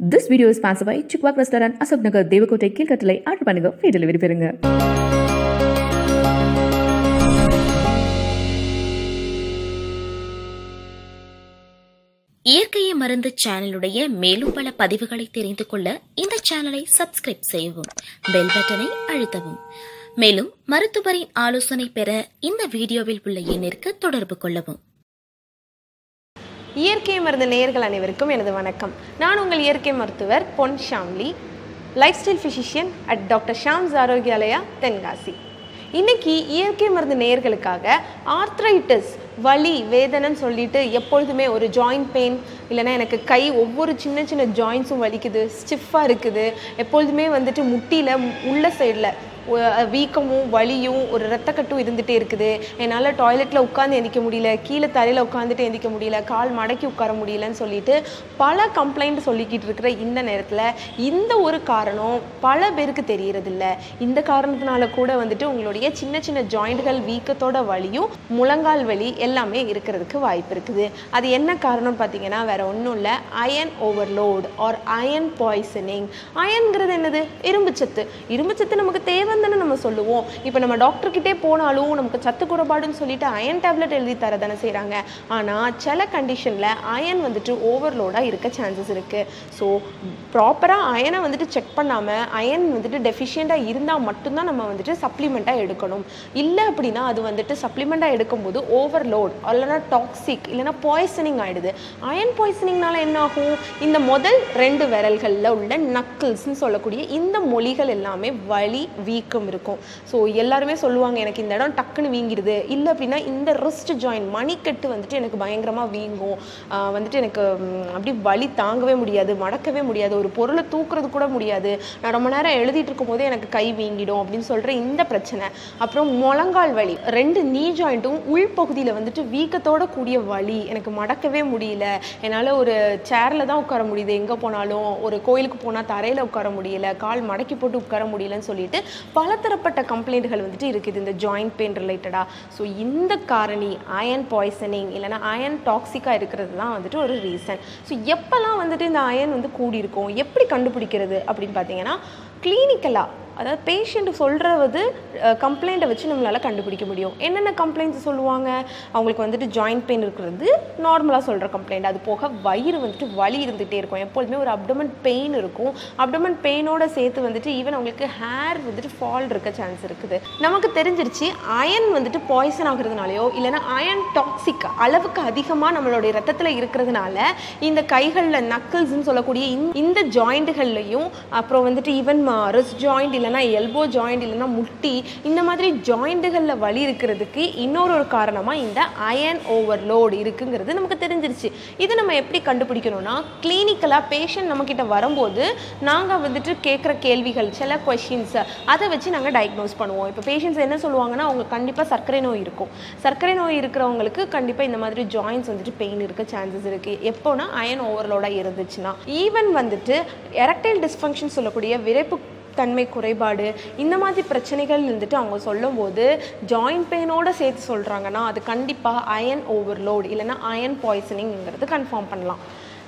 This video is sponsored by Chikwak Restaurant, Asok Nagar, Devakote, Kilkatale. Order பண்ணுங்க free delivery பெறுங்க இயற்கையை மருந்து சேனலுடைய மேலும் பல பதிவுகளை தெரிந்து கொள்ள இந்த சேனலை சப்ஸ்கிரைப் செய்யவும் பெல் பட்டனை அழுத்தவும் மேலும் மருத்துவரின் ஆலோசனை பெற இந்த வீடியோவில் உள்ள எண்ணிற்கு தொடர்பு கொள்ளவும் இயற்கை மருந்து நேயர்கள் அனைவருக்கும் எனது வணக்கம். நான் உங்கள் இயற்கை மருத்துவர் Pon Shamli lifestyle physician at doctor Shams Arogyalaya Tenkasi. இன்னைக்கு இயற்கை மருந்து நேயர்களுக்காக ஆர்த்ரைட்டிஸ் வலி வேதனைன்னு சொல்லிட்டு எப்பொழுதுமே ஒரு ஜாயிண்ட் பெயின் இல்லைன்னா எனக்கு கை ஒவ்வொரு சின்ன சின்ன ஜாயின்ஸும் வலிக்குது ஸ்டிஃபாக இருக்குது. எப்பொழுதுமே வந்துட்டு முட்டியில் உள்ள சைடில் வீக்கமும் வலியும் ஒரு ரத்தக்கட்டும் இருந்துகிட்டே இருக்குது. என்னால் டாய்லெட்டில் உட்காந்து எந்திக்க முடியல கீழே தரையில் உட்காந்துட்டு எந்திக்க முடியல கால் மடக்கி உட்கார முடியலன்னு சொல்லிட்டு பல கம்ப்ளைண்ட் சொல்லிக்கிட்டு இருக்கிற இந்த நேரத்தில் இந்த ஒரு காரணம் பல பேருக்கு தெரியறதில்ல. இந்த காரணத்தினால கூட வந்துட்டு உங்களுடைய சின்ன சின்ன ஜாயிண்ட்கள் வீக்கத்தோட வலியும் முழங்கால் வலி எல்லாமே இருக்கிறதுக்கு வாய்ப்பு இருக்குது. அது என்ன காரணம் பார்த்தீங்கன்னா வேற ஒன்றும் இல்லை. Iron overload or iron poisoning அயன்கிறது என்னது? இரும்புச்சத்து. இரும்புச்சத்து நமக்கு தேவை தேவைன்னு தானே நம்ம சொல்லுவோம். இப்போ நம்ம டாக்டர்கிட்டே போனாலும் நமக்கு சத்து குறைபாடுன்னு சொல்லிட்டு அயன் டேப்லெட் எழுதி தர தானே செய்கிறாங்க ஆனால் சில கண்டிஷனில் அயன் வந்துட்டு ஓவர்லோடாக இருக்க சான்சஸ் இருக்குது ஸோ ப்ராப்பராக அயனை வந்துட்டு செக் பண்ணாமல் அயன் வந்துட்டு டெஃபிஷியண்ட்டாக இருந்தால் மட்டும்தான் நம்ம வந்துட்டு சப்ளிமெண்ட்டாக எடுக்கணும். இல்லை அப்படின்னா அது வந்துட்டு சப்ளிமெண்ட்டாக எடுக்கும்போது ஓவர்லோட் இல்லைனா டாக்ஸிக் இல்லைனா பாய்சனிங் ஆகிடுது அயன் பாய்சனிங்னால என்ன ஆகும்? இந்த முதல் ரெண்டு விரல்களில் உள்ள நக்கிள்ஸ்னு சொல்லக்கூடிய இந்த மொழிகள் எல்லாமே வலி வீக்கம் இருக்கும். ஸோ எல்லாருமே சொல்லுவாங்க எனக்கு இந்த இடம் டக்குன்னு வீங்கிடுது. இல்லை அப்படின்னா இந்த ரிஸ்ட் ஜாயின் மணிக்கட்டு வந்துட்டு எனக்கு பயங்கரமாக வீங்கும். வந்துட்டு எனக்கு அப்படி வலி தாங்கவே முடியாது மடக்கவே முடியாது. ஒரு பொருளை தூக்குறது கூட முடியாது. நான் ரொம்ப நேரம் எழுதிட்டு இருக்கும்போதே எனக்கு கை வீங்கிடும் அப்படின்னு சொல்கிற இந்த பிரச்சனை. அப்புறம் முழங்கால் வலி. ரெண்டு நீ ஜாயிண்ட்டும் உள்பகுதியில் வந்துட்டு வீக்கத்தோட கூடிய வலி. எனக்கு மடக்கவே முடியல. என்னால் ஒரு சேரில் தான் உட்கார முடியுது. எங்கே போனாலும் ஒரு கோயிலுக்கு போனால் தரையில் உட்கார முடியல. கால் மடக்கி போட்டு உட்கார முடியலன்னு சொல்லிட்டு பலதரப்பட்ட கம்ப்ளைண்ட்கள் வந்துட்டு இருக்குது. இந்த ஜாயிண்ட் பெயின் ரிலேட்டடாக ஸோ இந்த காரணி அயன் பாய்சனிங் இல்லைனா அயன் டாக்ஸிக்காக இருக்கிறது தான் வந்துட்டு ஒரு ரீசன் ஸோ எப்போல்லாம் வந்துட்டு இந்த அயன் வந்து கூடியிருக்கும்? எப்படி கண்டுபிடிக்கிறது அப்படின்னு பார்த்தீங்கன்னா கிளினிக்கலாக அதாவது பேஷண்ட் சொல்கிறது கம்ப்ளைண்ட்டை வச்சு நம்மளால் கண்டுபிடிக்க முடியும். என்னென்ன கம்ப்ளைண்ட்ஸ் சொல்லுவாங்க? அவங்களுக்கு வந்துட்டு ஜாயிண்ட் பெயின் இருக்கிறது நார்மலாக சொல்கிற கம்ப்ளைண்ட் அது போக வயிறு வந்துட்டு வலி இருந்துகிட்டே இருக்கும். எப்பொழுதுமே ஒரு அப்டமன் பெயின் இருக்கும். அப்டமன் பெயினோட சேர்த்து வந்துட்டு ஈவன் அவங்களுக்கு ஹேர் வந்துட்டு ஃபால் இருக்க சான்ஸ் இருக்குது. நமக்கு தெரிஞ்சிருச்சு அயன் வந்துட்டு பாய்சன் ஆகுறதுனாலையோ இல்லைன்னா அயன் டாக்ஸிக் அளவுக்கு அதிகமாக நம்மளுடைய ரத்தத்தில் இருக்கிறதுனால இந்த கைகளில் நக்கிள்ஸ்ன்னு சொல்லக்கூடிய இந்த- இந்த ஜாயிண்ட்டுகள்லையும் அப்புறம் வந்துட்டு ஈவன் ரிஸ்ட் ஜாயிண்ட் இல்லைன்னா எல்போ ஜாயிண்ட் இல்லைன்னா முட்டி இந்த மாதிரி ஜாயிண்ட்டுகளில் வலி இருக்கிறதுக்கு இன்னொரு ஒரு காரணமாக இந்த அயன் ஓவர்லோடு இருக்குங்கிறது நமக்கு தெரிஞ்சிருச்சு. இது நம்ம எப்படி கண்டுபிடிக்கணும்னா கிளினிக்கலாக பேஷண்ட் நம்மக்கிட்ட வரும்போது நாங்கள் வந்துட்டு கேட்குற கேள்விகள் சில கொஷின்ஸை அதை வச்சு நாங்கள் டயக்னோஸ் பண்ணுவோம். இப்போ பேஷண்ட்ஸ் என்ன சொல்லுவாங்கன்னா அவங்க கண்டிப்பாக சர்க்கரை நோய் இருக்கும். சர்க்கரை நோய் இருக்கிறவங்களுக்கு கண்டிப்பாக இந்த மாதிரி ஜாயின்ஸ் வந்துட்டு பெயின் இருக்க சான்சஸ் இருக்குது எப்போனா அயன் ஓவர்லோடாக இருந்துச்சுன்னா ஈவன் வந்துட்டு எரக்டைல் டிஸ்ஃபங்க்ஷன் சொல்லக்கூடிய விரைப்பு தன்மை குறைபாடு இந்த மாதிரி பிரச்சனைகள் இருந்துட்டு அவங்க சொல்லும்போது ஜாயிண்ட் பெயினோட சேர்த்து சொல்கிறாங்கன்னா அது கண்டிப்பாக அயன் ஓவர்லோட் இல்லைன்னா அயன் பாய்சனிங்கிறது கன்ஃபார்ம் பண்ணலாம்.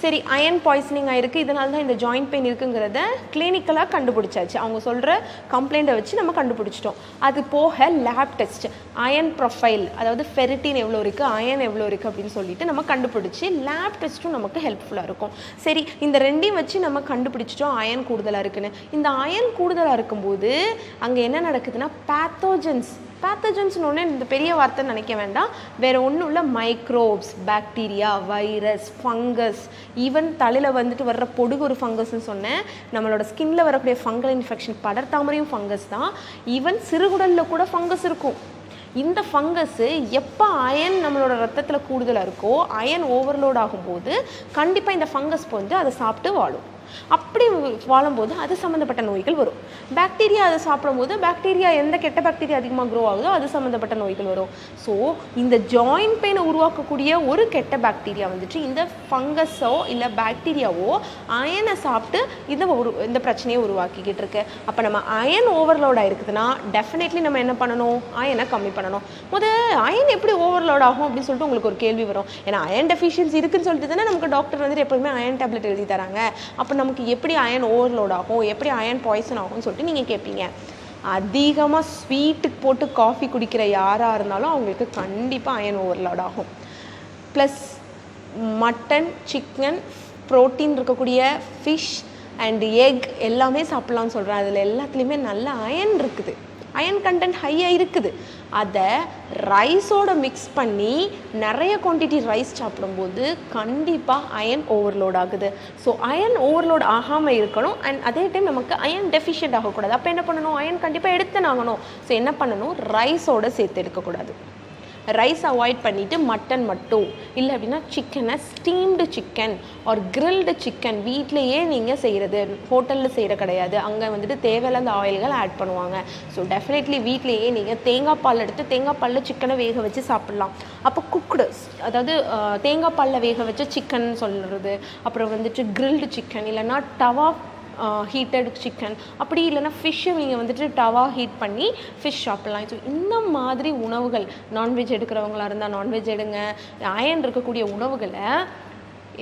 சரி அயன் பாய்சனிங் ஆயிருக்கு. இதனால தான் இந்த ஜாயிண்ட் பெயின் இருக்குங்கிறத கிளினிக்கலாக கண்டுபிடிச்சாச்சு. அவங்க சொல்கிற கம்ப்ளைண்ட்டை வச்சு நம்ம கண்டுபிடிச்சிட்டோம். அது போக லேப் டெஸ்ட் அயன் ப்ரொஃபைல் அதாவது ஃபெரிட்டின் எவ்வளோ இருக்குது அயன் எவ்வளோ இருக்குது அப்படின்னு சொல்லிட்டு நம்ம கண்டுபிடிச்சி லேப் டெஸ்ட்டும் நமக்கு ஹெல்ப்ஃபுல்லாக இருக்கும். சரி இந்த ரெண்டையும் வச்சு நம்ம கண்டுபிடிச்சிட்டோம் அயன் கூடுதலாக இருக்குன்னு. இந்த அயன் கூடுதலாக இருக்கும்போது அங்கே என்ன நடக்குதுன்னா பேத்தோஜன்ஸ் பேத்தஜன்ஸ்னு ஒன்று இந்த பெரிய வார்த்தை நினைக்க வேண்டாம். வேறு ஒன்றும் இல்லை microbes bacteria virus fungus even தலையில் வந்துட்டு வர்ற பொடுகு ஒரு ஃபங்கஸ்னு சொன்னேன். நம்மளோட ஸ்கின்ல வரக்கூடிய ஃபங்கல் இன்ஃபெக்ஷன் படர்தாமரையும் ஃபங்கஸ் தான். ஈவன் சிறுகுடலில் கூட ஃபங்கஸ் இருக்கும். இந்த ஃபங்கஸ்ஸு எப்போ அயன் நம்மளோட ரத்தத்தில் கூடுதலாக இருக்கோ அயன் ஓவர்லோட் ஆகும்போது கண்டிப்பாக இந்த ஃபங்கஸ் வந்து அதை சாப்பிட்டு வாழும். அப்படி வாழும்போது அது சம்மந்தப்பட்ட நோய்கள் வரும். பாக்டீரியா அதை சாப்பிடும்போது பாக்டீரியா எந்த கெட்ட பாக்டீரியா அதிகமாக க்ரோ ஆகுதோ அது சம்மந்தப்பட்ட நோய்கள் வரும். ஸோ இந்த ஜாயிண்ட் பெயினை உருவாக்கக்கூடிய ஒரு கெட்ட பாக்டீரியா வந்துட்டு இந்த ஃபங்கஸோ இல்லை பாக்டீரியாவோ அயனை சாப்பிட்டு இந்த ஒரு இந்த பிரச்சனையை உருவாக்கிக்கிட்டு இருக்கு. அப்போ நம்ம அயன் ஓவர்லோட் ஆயிருக்குதுன்னா டெஃபினெட்லி நம்ம என்ன பண்ணணும்? அயனை கம்மி பண்ணணும். முத அயன் எப்படி ஓவர்லோட் ஆகும் அப்படின்னு சொல்லிட்டு உங்களுக்கு ஒரு கேள்வி வரும். ஏன்னா அயன் டெஃபிஷியன்சி இருக்குன்னு சொல்லிட்டு தானே நமக்கு டாக்டர் வந்துட்டு எப்போதுமே அயன் டேப்லெட் எழுதி தராங்க. அப்போ நமக்கு எப்படி அயன் ஓவர்லோட் ஆகும் எப்படி அயன் பாய்சன் ஆகும்னு சொல்லிட்டு நீங்கள் கேட்பீங்க அதிகமாக ஸ்வீட்டுக்கு போட்டு காஃபி குடிக்கிற யாராக இருந்தாலும் அவங்களுக்கு கண்டிப்பாக அயன் ஓவர்லோட் ஆகும். ப்ளஸ் மட்டன் சிக்கன் ப்ரோட்டீன் இருக்கக்கூடிய ஃபிஷ் அண்டு எக் எல்லாமே சாப்பிட்லாம்னு சொல்கிறேன் அதில் எல்லாத்துலேயுமே நல்ல அயன் இருக்குது. அயன் கண்டென்ட் ஹையாக இருக்குது. அதை ரைஸோட மிக்ஸ் பண்ணி நிறைய குவான்டிட்டி ரைஸ் சாப்பிடும்போது கண்டிப்பாக அயன் ஓவர்லோட் ஆகுது. ஸோ அயன் ஓவர்லோட் ஆகாமல் இருக்கணும். அண்ட் அதே டைம் நமக்கு அயன் டெஃபிஷியன்ட் ஆகக்கூடாது. அப்போ என்ன பண்ணணும்? அயன் கண்டிப்பாக எடுத்து ஆகணும் ஸோ என்ன பண்ணணும்? ரைஸோட சேர்த்து எடுக்கக்கூடாது. ரைஸ் அவாய்ட் பண்ணிவிட்டு மட்டன் மட்டும். இல்லை அப்படின்னா சிக்கனை steamed chicken or grilled chicken வீட்டிலையே நீங்கள் செய்கிறது ஹோட்டலில் செய்கிற கிடையாது. அங்கே வந்துட்டு தேவையில்லாத ஆயில்கள் ஆட் பண்ணுவாங்க. ஸோ டெஃபினெட்லி வீட்லேயே நீங்கள் தேங்காய் பால் எடுத்து தேங்காய் பாலில் சிக்கனை வேக வச்சு சாப்பிட்லாம். அப்போ குக்குடு அதாவது தேங்காய் பாலில் வேக வச்ச சிக்கன் சொல்கிறது அப்புறம் வந்துட்டு கிரில்டு சிக்கன் இல்லைன்னா டவா ஹீட்டட் சிக்கன் அப்படி இல்லைன்னா ஃபிஷ்ஷை நீங்கள் வந்துட்டு டவா ஹீட் பண்ணி ஃபிஷ் சாப்பிட்லாம். ஸோ இந்த மாதிரி உணவுகள் நான்வெஜ் எடுக்கிறவங்களா இருந்தால் நான்வெஜ் எடுங்க. அயன் இருக்கக்கூடிய உணவுகளை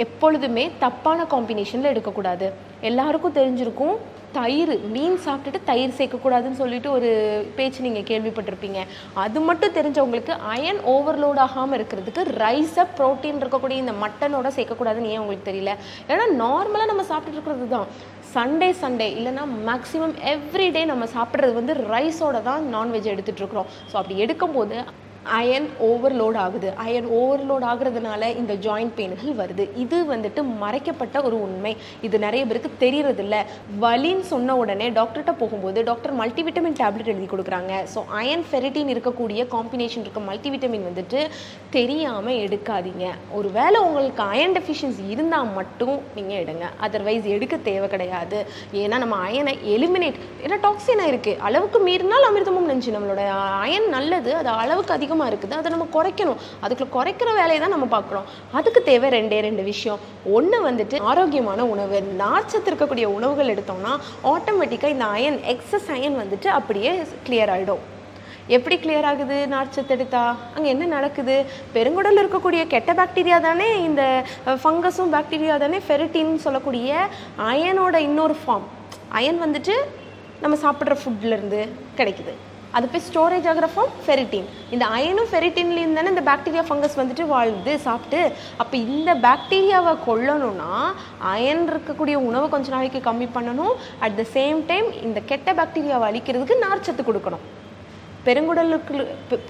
எப்பொழுதுமே தப்பான காம்பினேஷனில் எடுக்கக்கூடாது. எல்லாருக்கும் தெரிஞ்சிருக்கும் தயிர் மீன் சாப்பிட்டுட்டு தயிர் சேர்க்கக்கூடாதுன்னு சொல்லிட்டு ஒரு பேச்சு நீங்கள் கேள்விப்பட்டிருப்பீங்க. அது மட்டும் தெரிஞ்சவங்களுக்கு அயன் ஓவர்லோட் ஆகாமல் இருக்கிறதுக்கு ரைஸை ப்ரோட்டீன் இருக்கக்கூடிய இந்த மட்டனோட சேர்க்கக்கூடாதுன்னு ஏன் உங்களுக்கு தெரியல? ஏன்னா நார்மலாக நம்ம சாப்பிட்டுட்டு இருக்கிறது தான். சண்டே சண்டே இல்லைன்னா மேக்ஸிமம் எவ்ரிடே நம்ம சாப்பிட்றது வந்து ரைஸோட தான் நான்வெஜ் எடுத்துகிட்டு இருக்கிறோம். ஸோ அப்படி எடுக்கும்போது அயன் ஓவர்லோட் ஆகுது. அயன் ஓவர்லோட் ஆகுறதுனால இந்த ஜாயிண்ட் பெயின்கள் வருது. இது வந்துட்டு மறைக்கப்பட்ட ஒரு உண்மை. இது நிறைய பேருக்கு தெரியறதில்ல. வலின்னு சொன்ன உடனே டாக்டர்கிட்ட போகும்போது டாக்டர் மல்டிவிட்டமின் டேப்லெட் எழுதி கொடுக்குறாங்க. ஸோ அயன் ஃபெரிட்டின் இருக்கக்கூடிய காம்பினேஷன் இருக்க மல்டிவிட்டமின் வந்துட்டு தெரியாமல் எடுக்காதீங்க. ஒரு வேளை உங்களுக்கு அயன் டெஃபிஷியன்சி இருந்தால் மட்டும் நீங்கள் எடுங்க. அதர்வைஸ் எடுக்க தேவை கிடையாது. ஏன்னா நம்ம அயனை எலிமினேட் ஏன்னா டாக்ஸினாக இருக்குது அளவுக்கு மீறினால் அமிர்தமும் நெஞ்சு நம்மளோட அயன் நல்லது. அது அளவுக்கு அதிகமாக இருக்குது. அதை நம்ம குறைக்கணும். அதுக்குள்ள குறைக்கிற வேலையை தான் நம்ம பார்க்குறோம். அதுக்கு தேவை ரெண்டே ரெண்டு விஷயம். ஒன்று வந்துட்டு ஆரோக்கியமான உணவு. நார்ச்சத்து இருக்கக்கூடிய உணவுகள் எடுத்தோம்னா ஆட்டோமேட்டிக்காக இந்த அயன் எக்ஸஸ் அயன் வந்துட்டு அப்படியே கிளியர் ஆகிடும் எப்படி கிளியர் ஆகுது? நார்ச்சத்து எடுத்தா? அங்கே என்ன நடக்குது? பெருங்குடலில் இருக்கக்கூடிய கெட்ட பாக்டீரியா தானே இந்த ஃபங்கஸும் பாக்டீரியா தானே ஃபெரிட்டின்னு சொல்லக்கூடிய அயனோட இன்னொரு ஃபார்ம் அயன் வந்துட்டு நம்ம சாப்பிட்ற ஃபுட்லேருந்து கிடைக்குது. அது போய் ஸ்டோரேஜ் ஆகிற ஃபார்ம் ஃபெரிட்டின் இந்த அயனும் ஃபெரிட்டின்லேயும் தானே இந்த பாக்டீரியா ஃபங்கஸ் வந்துட்டு வாழுது சாப்பிட்டு அப்போ இந்த பாக்டீரியாவை கொல்லணும்னா அயன் இருக்கக்கூடிய உணவை கொஞ்ச நாளைக்கு கம்மி பண்ணணும். அட் த சேம் டைம் இந்த கெட்ட பாக்டீரியாவை அழிக்கிறதுக்கு நார்ச்சத்து கொடுக்கணும். பெருங்குடலுக்கு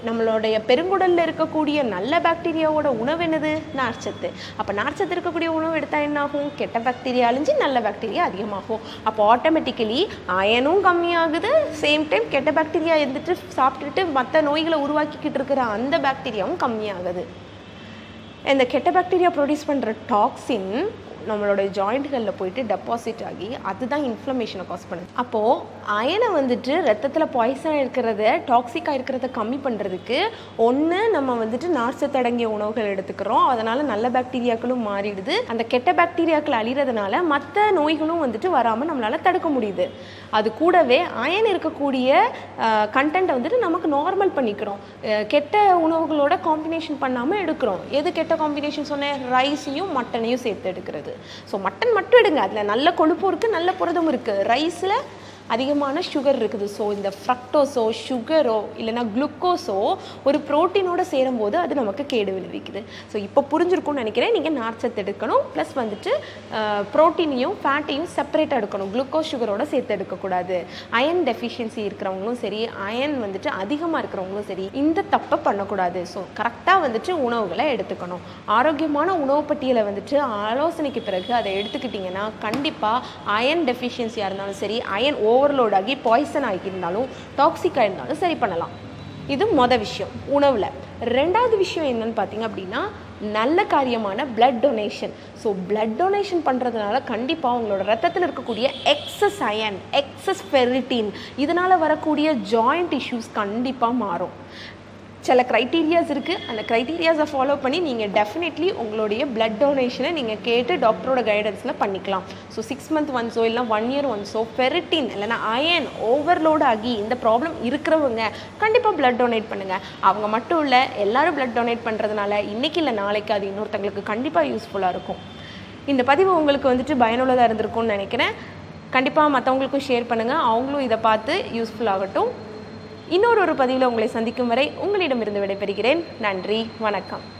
நம்மளுடைய பெருங்குடலில் இருக்கக்கூடிய நல்ல பாக்டீரியாவோட உணவு என்னது? நார்ச்சத்து. அப்போ நார்ச்சத்து இருக்கக்கூடிய உணவு எடுத்தால் என்னாகும்? கெட்ட பாக்டீரியா அழிஞ்சு நல்ல பாக்டீரியா அதிகமாகும். அப்போ ஆட்டோமேட்டிக்கலி அயனும் கம்மியாகுது. சேம் டைம் கெட்ட பாக்டீரியா இருந்துட்டு சாப்பிட்டுட்டு மற்ற நோய்களை உருவாக்கிக்கிட்டு இருக்கிற அந்த பாக்டீரியாவும் கம்மியாகுது. இந்த கெட்ட பாக்டீரியா ப்ரொடியூஸ் பண்ணுற டாக்ஸின் நம்மளோட ஜாயிண்ட்களில் போயிட்டு டெபாசிட் ஆகி அதுதான் இன்ஃப்ளமேஷனை காஸ் பண்ணுது. அப்போது அயனை வந்துட்டு ரத்தத்தில் பாய்சன் இருக்கிறத டாக்ஸிக்காக இருக்கிறத கம்மி பண்ணுறதுக்கு ஒன்று நம்ம வந்துட்டு நார்ச்சத்து அடங்கிய உணவுகள் எடுத்துக்கிறோம். அதனால் நல்ல பாக்டீரியாக்களும் மாறிடுது. அந்த கெட்ட பாக்டீரியாக்கள் அழிகிறதுனால மற்ற நோய்களும் வந்துட்டு வராமல் நம்மளால் தடுக்க முடியுது. அது கூடவே அயன் இருக்கக்கூடிய கண்டென்ட்டை வந்துட்டு நமக்கு நார்மல் பண்ணிக்கிறோம். கெட்ட உணவுகளோட காம்பினேஷன் பண்ணாமல் எடுக்கிறோம். எது கெட்ட காம்பினேஷன் சொன்னேன்? ரைஸையும் மட்டனையும் சேர்த்து எடுக்கிறது. ஸோ மட்டன் மட்டும் எடுங்க. அதில் நல்ல கொழுப்பும் இருக்குது நல்ல புரதம் இருக்குது ரைஸில் அதிகமான சுகர் இருக்குது. ஸோ இந்த ஃப்ரக்டோஸோ சுகரோ இல்லைன்னா குளுக்கோஸோ ஒரு ப்ரோட்டீனோட சேரும்போது அது நமக்கு கேடு விளைவிக்குது. ஸோ இப்போ புரிஞ்சிருக்கும்னு நினைக்கிறேன். நீங்கள் நார்ச்சத்து எடுக்கணும். ப்ளஸ் வந்துட்டு ப்ரோட்டீனையும் ஃபேட்டையும் செப்பரேட்டாக எடுக்கணும். குளுக்கோஸ் சுகரோட சேர்த்து எடுக்கக்கூடாது. அயன் டெஃபிஷியன்சி இருக்கிறவங்களும் சரி அயன் வந்துட்டு அதிகமாக இருக்கிறவங்களும் சரி இந்த தப்பை பண்ணக்கூடாது. ஸோ கரெக்டாக வந்துட்டு உணவுகளை எடுத்துக்கணும். ஆரோக்கியமான உணவு பட்டியலை வந்துட்டு ஆலோசனைக்கு பிறகு அதை எடுத்துக்கிட்டிங்கன்னா கண்டிப்பாக அயன் டெஃபிஷியன்சியாக இருந்தாலும் சரி அயன் ஓ ஓவர்லோட் ஆகி பாய்சன் ஆகியிருந்தாலும் டாக்ஸிக்காக இருந்தாலும் சரி பண்ணலாம். இது மொதல் விஷயம் உணவில். ரெண்டாவது விஷயம் என்னன்னு பார்த்தீங்க அப்படின்னா நல்ல காரியமான blood donation so blood donation பண்ணுறதுனால கண்டிப்பாக உங்களோட ரத்தத்தில் இருக்கக்கூடிய எக்ஸஸ் அயன் எக்ஸஸ் ஃபெரிட்டின் இதனால் வரக்கூடிய ஜாயிண்ட் இஷ்யூஸ் கண்டிப்பாக மாறும். சில க்ரைட்டீரியாஸ் இருக்குது அந்த க்ரைட்டீரியாஸை ஃபாலோ பண்ணி நீங்கள் டெஃபினெட்லி உங்களுடைய பிளட் டொனேஷனை நீங்கள் கேட்டு டாக்டரோட கைடன்ஸில் பண்ணிக்கலாம். ஸோ சிக்ஸ் மந்த் ஒன்ஸோ இல்லை ஒன் இயர் ஒன்ஸோ ஃபெரிட்டின் இல்லைன்னா அயன் ஓவர்லோட் ஆகி இந்த ப்ராப்ளம் இருக்கிறவங்க கண்டிப்பாக பிளட் டொனேட் பண்ணுங்கள் அவங்க மட்டும் இல்லை எல்லாரும் பிளட் டொனேட் பண்ணுறதுனால இன்றைக்கி இல்லை நாளைக்கு அது இன்னொருத்தங்களுக்கு கண்டிப்பாக யூஸ்ஃபுல்லாக இருக்கும். இந்த பதிவு உங்களுக்கு வந்துட்டு பயனுள்ளதாக இருந்திருக்கும்னு நினைக்கிறேன். கண்டிப்பாக மற்றவங்களுக்கும் ஷேர் பண்ணுங்கள் அவங்களும் இதை பார்த்து யூஸ்ஃபுல் ஆகட்டும். இன்னொரு ஒரு பதிவில் உங்களை சந்திக்கும் வரை உங்களிடமிருந்து விடைபெறுகிறேன். நன்றி வணக்கம்.